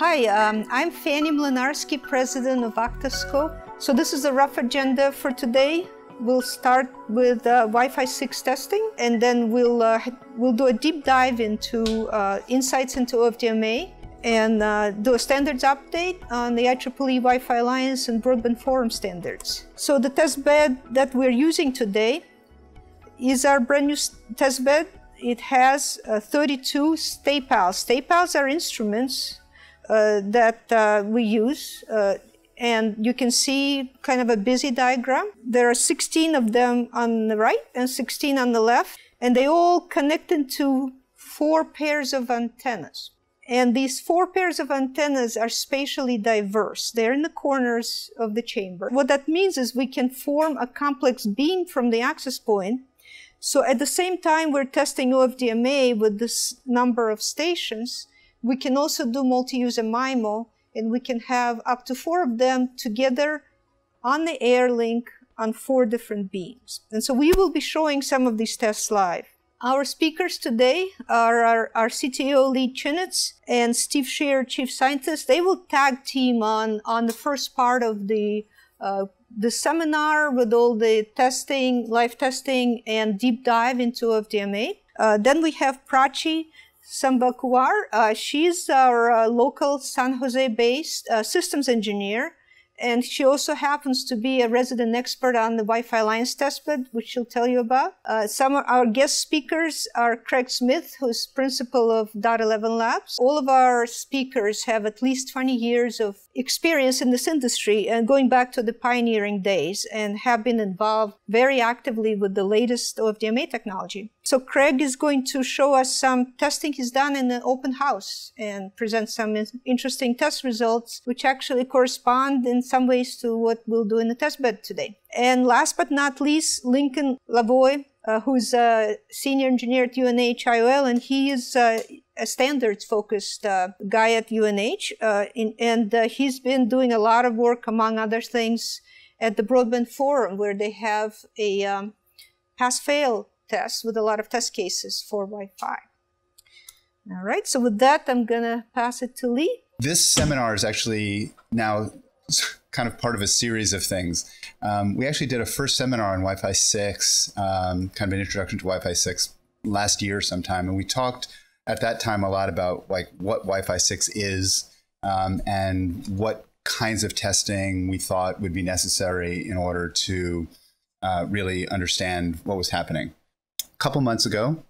Hi, um, I'm Fanny Mlinarsky, president of Octoscope. So this is a rough agenda for today. We'll start with uh, Wi-Fi 6 testing, and then we'll uh, we'll do a deep dive into uh, insights into OFDMA and uh, do a standards update on the IEEE Wi-Fi Alliance and Broadband Forum standards. So the test bed that we're using today is our brand new test bed. It has uh, 32 STApals. Stay pals are instruments that uh, we use. Uh, and you can see kind of a busy diagram. There are 16 of them on the right and 16 on the left, and they all connect into four pairs of antennas. And these four pairs of antennas are spatially diverse. They're in the corners of the chamber. What that means is we can form a complex beam from the access point. So at the same time we're testing OFDMA with this number of stations, we can also do multi-user MIMO and we can have up to four of them together on the air link on four different beams. And so we will be showing some of these tests live. Our speakers today are our, our CTO Leigh Chinitz and Steve Shear, Chief Scientist. They will tag team on, on the first part of the, uh, the seminar with all the testing, live testing, and deep dive into OFDMA. Uh, then we have Prachi Sambakuar. Uh, she's our uh, local San Jose based uh, systems engineer and she also happens to be a resident expert on the Wi-Fi Alliance testbed, which she'll tell you about. Uh, some of our guest speakers are Craig Smith, who's principal of Dot 11 Labs. All of our speakers have at least 20 years of experience in this industry and going back to the pioneering days and have been involved very actively with the latest OFDMA technology. So Craig is going to show us some testing he's done in an open house and present some interesting test results, which actually correspond in some ways to what we'll do in the testbed today. And last but not least, Lincoln Lavoie, uh, who's a senior engineer at UNH IOL, and he is uh, a standards focused uh, guy at UNH. Uh, in, and uh, he's been doing a lot of work, among other things, at the Broadband Forum, where they have a um, pass fail test with a lot of test cases for Wi Fi. All right, so with that, I'm going to pass it to Lee. This seminar is actually now kind of part of a series of things. Um, we actually did a first seminar on Wi-Fi 6, um, kind of an introduction to Wi-Fi 6 last year sometime, and we talked at that time a lot about like what Wi-Fi 6 is um, and what kinds of testing we thought would be necessary in order to uh, really understand what was happening. A couple months ago,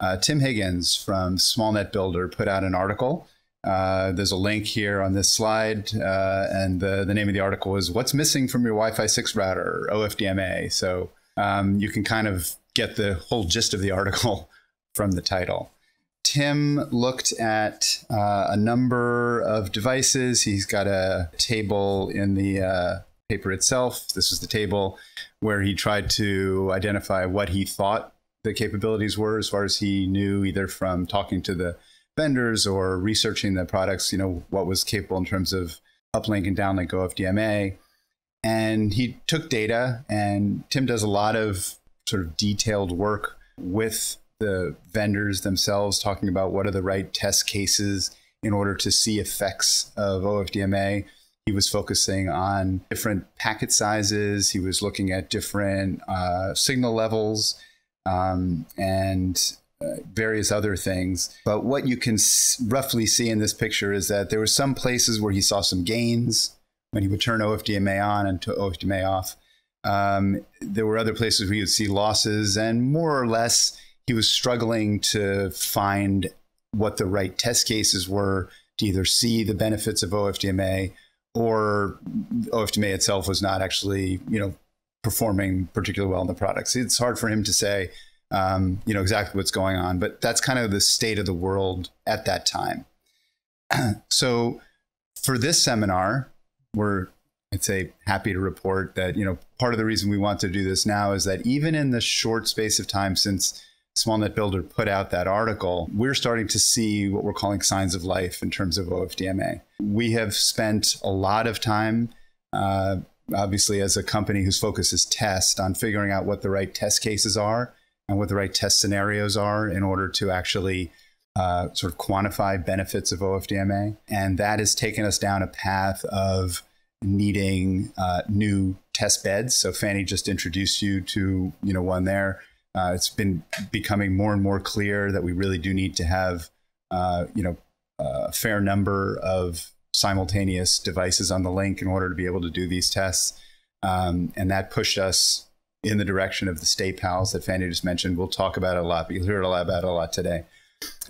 uh, Tim Higgins from SmallNet Builder put out an article uh, there's a link here on this slide, uh, and the, the name of the article is What's Missing from Your Wi Fi 6 Router, OFDMA. So um, you can kind of get the whole gist of the article from the title. Tim looked at uh, a number of devices. He's got a table in the uh, paper itself. This is the table where he tried to identify what he thought the capabilities were as far as he knew, either from talking to the vendors or researching the products, you know, what was capable in terms of uplink and downlink OFDMA. And he took data, and Tim does a lot of sort of detailed work with the vendors themselves, talking about what are the right test cases in order to see effects of OFDMA. He was focusing on different packet sizes. He was looking at different uh, signal levels um, and various other things. But what you can roughly see in this picture is that there were some places where he saw some gains when he would turn OFDMA on and to OFDMA off. Um, there were other places where you would see losses, and more or less, he was struggling to find what the right test cases were to either see the benefits of OFDMA or OFDMA itself was not actually, you know, performing particularly well in the products. It's hard for him to say um, you know exactly what's going on. But that's kind of the state of the world at that time. so for this seminar, we're I'd say happy to report that you know part of the reason we want to do this now is that even in the short space of time since SmallNet Builder put out that article, we're starting to see what we're calling signs of life in terms of OFDMA. We have spent a lot of time, uh, obviously, as a company whose focus is test, on figuring out what the right test cases are and what the right test scenarios are in order to actually uh, sort of quantify benefits of OFDMA. And that has taken us down a path of needing uh, new test beds. So Fanny just introduced you to you know one there. Uh, it's been becoming more and more clear that we really do need to have uh, you know a fair number of simultaneous devices on the link in order to be able to do these tests. Um, and that pushed us in the direction of the STApals that Fanny just mentioned. We'll talk about it a lot, but you'll hear a lot about it a lot today.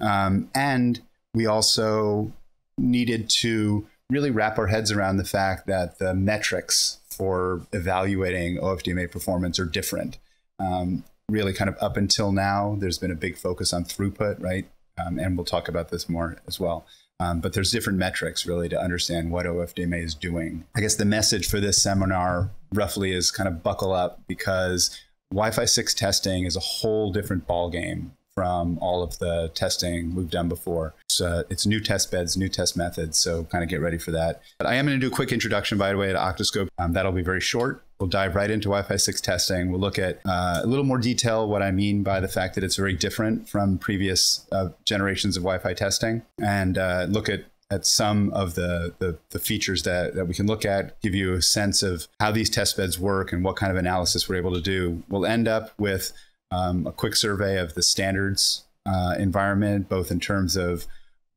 Um, and we also needed to really wrap our heads around the fact that the metrics for evaluating OFDMA performance are different. Um, really, kind of up until now, there's been a big focus on throughput, right? Um, and we'll talk about this more as well. Um, but there's different metrics really to understand what OFDMA is doing. I guess the message for this seminar roughly is kind of buckle up because Wi-Fi 6 testing is a whole different ballgame from all of the testing we've done before. So it's new test beds, new test methods. So kind of get ready for that. But I am going to do a quick introduction, by the way, to Octoscope. Um, that'll be very short. We'll dive right into Wi-Fi 6 testing. We'll look at uh, a little more detail what I mean by the fact that it's very different from previous uh, generations of Wi-Fi testing, and uh, look at at some of the, the, the, features that, that we can look at, give you a sense of how these test beds work and what kind of analysis we're able to do. We'll end up with um, a quick survey of the standards uh, environment, both in terms of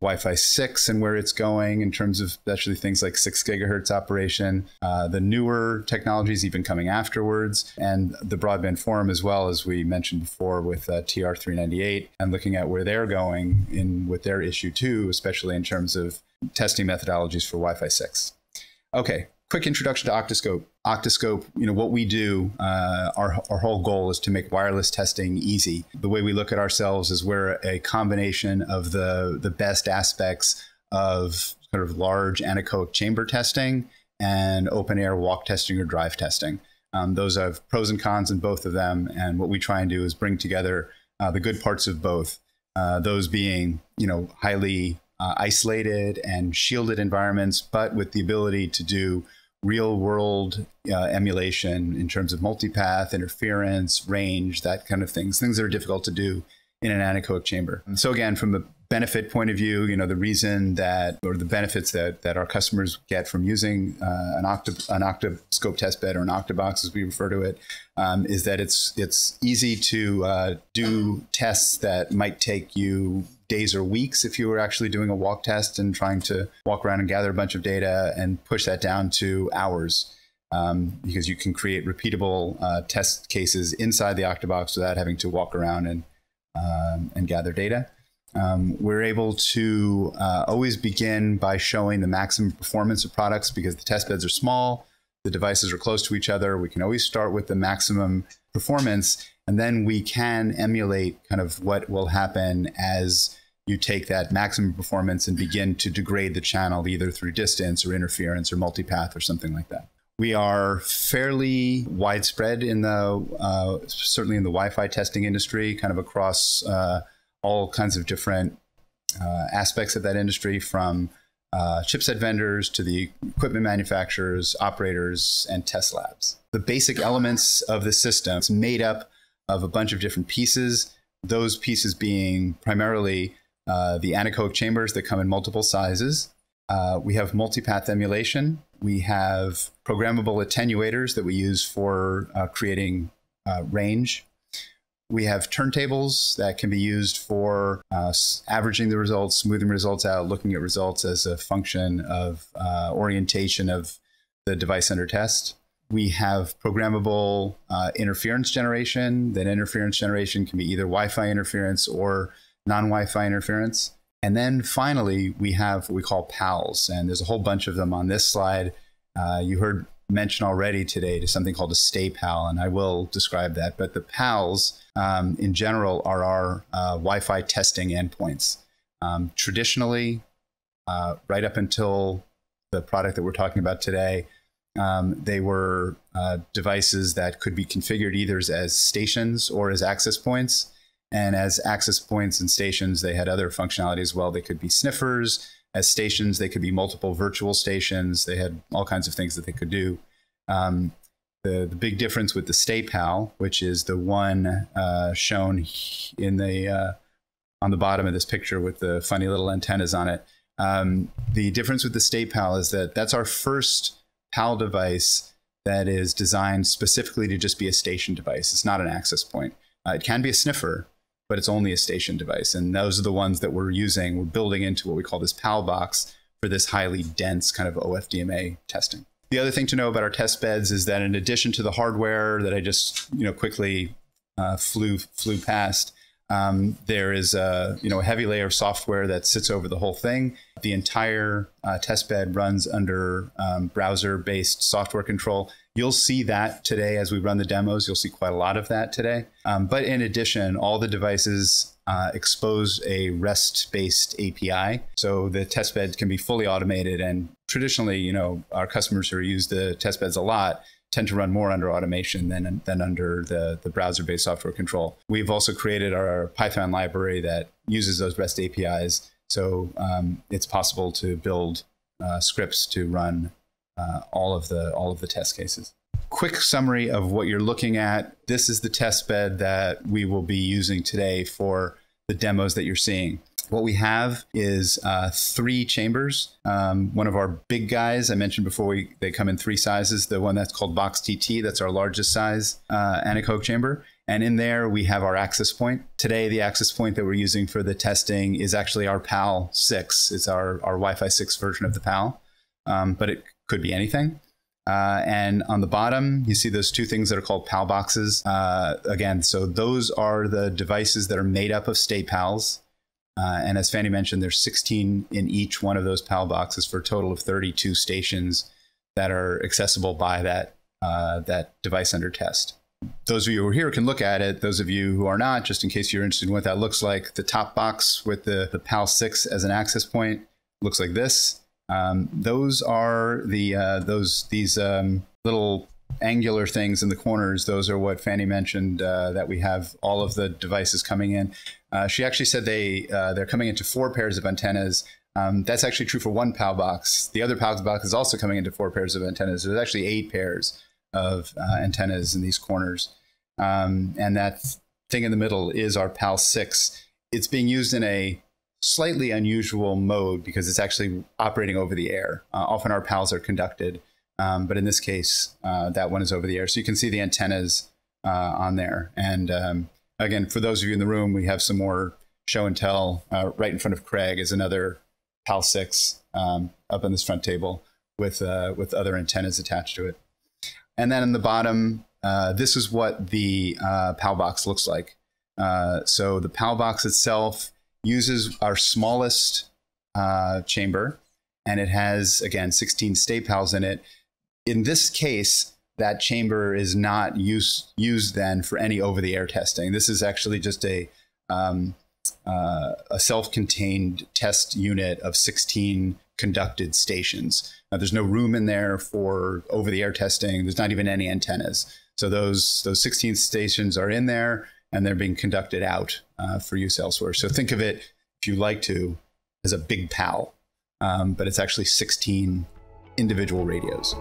Wi-Fi 6 and where it's going in terms of especially things like 6 gigahertz operation, uh, the newer technologies even coming afterwards, and the broadband forum as well as we mentioned before with uh, TR398 and looking at where they're going in with their issue too, especially in terms of testing methodologies for Wi-Fi 6. Okay, quick introduction to Octoscope. Octoscope, you know, what we do, uh, our, our whole goal is to make wireless testing easy. The way we look at ourselves is we're a combination of the, the best aspects of sort of large anechoic chamber testing and open air walk testing or drive testing. Um, those have pros and cons in both of them. And what we try and do is bring together uh, the good parts of both. Uh, those being, you know, highly uh, isolated and shielded environments, but with the ability to do real world uh, emulation in terms of multipath, interference, range, that kind of things, things that are difficult to do in an anechoic chamber. And so again, from the benefit point of view, you know, the reason that, or the benefits that, that our customers get from using uh, an, octa, an octoscope test bed or an octoBox, as we refer to it, um, is that it's, it's easy to uh, do tests that might take you days or weeks if you were actually doing a walk test and trying to walk around and gather a bunch of data and push that down to hours. Um, because you can create repeatable uh, test cases inside the octoBox without having to walk around and um, and gather data. Um, we're able to uh, always begin by showing the maximum performance of products because the test beds are small, the devices are close to each other. We can always start with the maximum performance and then we can emulate kind of what will happen as you take that maximum performance and begin to degrade the channel either through distance or interference or multipath or something like that. We are fairly widespread in the uh, certainly in the Wi-Fi testing industry, kind of across uh, all kinds of different uh, aspects of that industry, from uh, chipset vendors to the equipment manufacturers, operators, and test labs. The basic elements of the system is made up of a bunch of different pieces. Those pieces being primarily uh, the anechoic chambers that come in multiple sizes. Uh, we have multipath emulation. We have programmable attenuators that we use for uh, creating uh, range. We have turntables that can be used for uh, averaging the results, smoothing results out, looking at results as a function of uh, orientation of the device under test we have programmable uh, interference generation. That interference generation can be either Wi Fi interference or non Wi Fi interference. And then finally, we have what we call PALs, and there's a whole bunch of them on this slide. Uh, you heard mention already today to something called a STApal, and I will describe that. But the PALs um, in general are our uh, Wi Fi testing endpoints. Um, traditionally, uh, right up until the product that we're talking about today, um, they were uh, devices that could be configured either as stations or as access points. And as access points and stations, they had other functionality as well. They could be sniffers. As stations, they could be multiple virtual stations. They had all kinds of things that they could do. Um, the, the big difference with the STApal, which is the one uh, shown in the uh, on the bottom of this picture with the funny little antennas on it. Um, the difference with the STApal is that that's our first PAL device that is designed specifically to just be a station device. It's not an access point. Uh, it can be a sniffer, but it's only a station device. And those are the ones that we're using. We're building into what we call this PAL box for this highly dense kind of OFDMA testing. The other thing to know about our test beds is that in addition to the hardware that I just you know quickly uh, flew flew past, um, there is a you know a heavy layer of software that sits over the whole thing. The entire uh, test bed runs under um, browser-based software control. You'll see that today as we run the demos. You'll see quite a lot of that today. Um, but in addition, all the devices uh, expose a REST-based API, so the testbed can be fully automated. And traditionally, you know, our customers who use the test beds a lot tend to run more under automation than, than under the, the browser-based software control. We've also created our Python library that uses those REST APIs. So um, it's possible to build uh, scripts to run uh, all of the all of the test cases. Quick summary of what you're looking at. This is the test bed that we will be using today for the demos that you're seeing. What we have is uh, three chambers. Um, one of our big guys, I mentioned before, we, they come in three sizes. The one that's called Box TT, that's our largest size uh, anechoic chamber. And in there, we have our access point. Today, the access point that we're using for the testing is actually our PAL 6. It's our, our Wi Fi 6 version of the PAL, um, but it could be anything. Uh, and on the bottom, you see those two things that are called PAL boxes. Uh, again, so those are the devices that are made up of STApals. Uh, and as Fanny mentioned, there's 16 in each one of those PAL boxes for a total of 32 stations that are accessible by that, uh, that device under test. Those of you who are here can look at it. Those of you who are not, just in case you're interested in what that looks like, the top box with the, the PAL 6 as an access point looks like this. Um, those are the uh, those these um, little angular things in the corners, those are what Fanny mentioned uh, that we have all of the devices coming in. Uh, she actually said they uh, they're coming into four pairs of antennas. Um, that's actually true for one PAL box. The other PAL box is also coming into four pairs of antennas. There's actually eight pairs of uh, antennas in these corners. Um, and that thing in the middle is our PAL 6. It's being used in a slightly unusual mode because it's actually operating over the air. Uh, often our PALs are conducted um, but in this case, uh, that one is over the air. So you can see the antennas uh, on there. And um, again, for those of you in the room, we have some more show and tell. Uh, right in front of Craig is another PAL 6 um, up on this front table with, uh, with other antennas attached to it. And then in the bottom, uh, this is what the PAL box looks like. so the PAL box itself uses our smallest chamber, and it has, again, 16 STApals in it in this case, that chamber is not used used then for any over the air testing. This is actually just a um, uh, a self-contained test unit of 16 conducted stations. Now, there's no room in there for over the air testing. There's not even any antennas. So those those 16 stations are in there and they're being conducted out uh, for use elsewhere. So think of it, if you like to, as a big PAL, um, but it's actually 16 individual radios.